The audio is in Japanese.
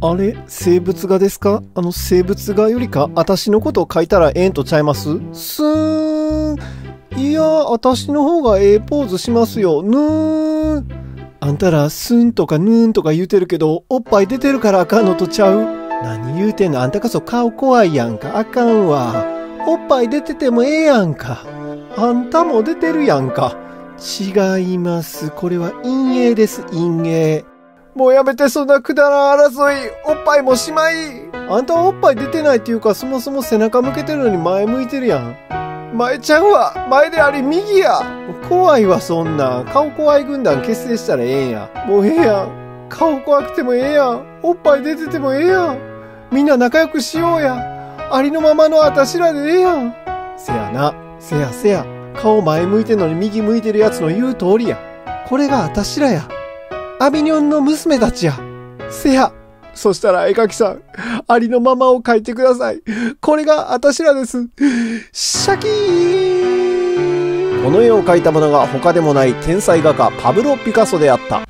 あれ？生物画ですか？あの生物画よりか私のことを書いたらええんとちゃいます？すーん。いや、私の方がええポーズしますよ。ぬーん。あんたらスンとかヌーンとか言うてるけど、おっぱい出てるからあかんのとちゃう？何言うてんの？あんたこそ顔怖いやんか。あかんわ。おっぱい出ててもええやんか。あんたも出てるやんか。違います。これは陰影です、陰影。もうやめて、そんなくだらん争い。おっぱいもしまい。あんたはおっぱい出てないっていうか、そもそも背中向けてるのに前向いてるやん。前ちゃうわ。前であり右や。怖いわ、そんなん。顔怖い軍団結成したらええんや。もうええやん。顔怖くてもええやん。おっぱい出ててもええやん。みんな仲良くしようや。ありのままの私らでええやん。せやな。せやせや。顔前向いてんのに右向いてるやつの言う通りや。これが私らや。アビニョンの娘たちや。せや。そしたら絵描きさん、ありのままを描いてください。これが私らです。シャキーンこの絵を描いたものが他でもない天才画家パブロ・ピカソであった。